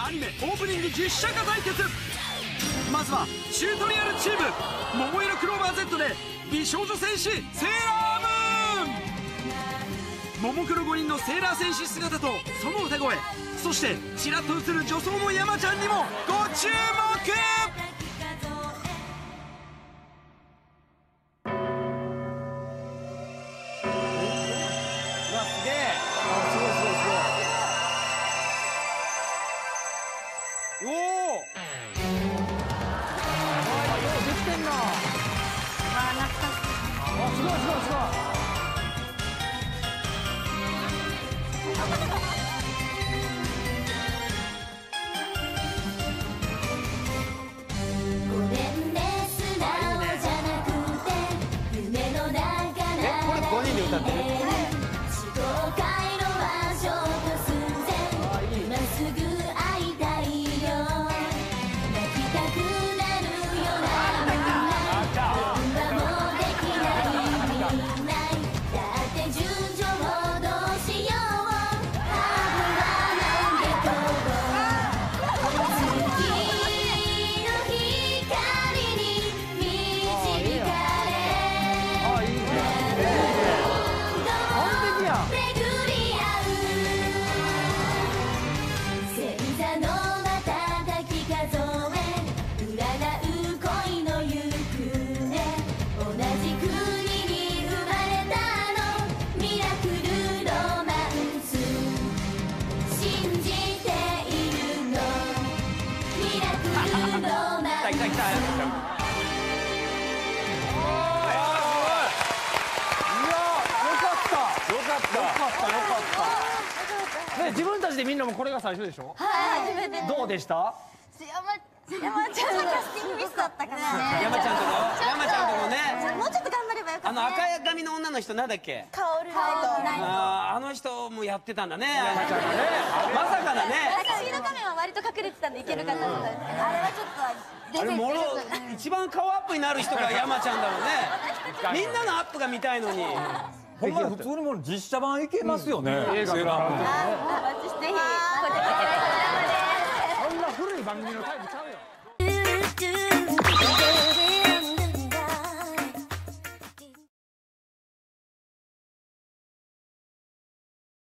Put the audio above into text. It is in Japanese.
アニメオープニング実写化対決。まずはチュートリアルチーム桃色クローバー Z で美少女戦士セーラームーン。ももクロ5人のセーラー戦士姿とその歌声。そしてちらっと映る女装の山ちゃんにもご注目。ようできてんな。あすごいすごいすごい。ごめんね素直じゃなくて夢の中なえこれ5人で歌ってる？た来た来たいやよかったよかったよかったね自分たちでみんなもこれが最初でしょ？はい、初めて。どうでした？山山ちゃんのキャスティングミスだったからね。山ちゃんとこ山ちゃんとこねもうちょっと頑張ればよかった、ね。あの赤い髪の女の人なんだっけ？カオルライト。あの人もやってたんだね。山ちゃんがね。まさかだね。スピード仮面は割と隠れてたんでいけるかと思ったんですけど、あれはちょっとあれもろ一番顔アップになる人が山ちゃんだもんねみんなのアップが見たいのに。ほんまに普通にもう実写版いけますよね。映画セーラームーン。あお待ちしてぜひ。こちらこちらまで。そんな古い番組のタイプちゃうよ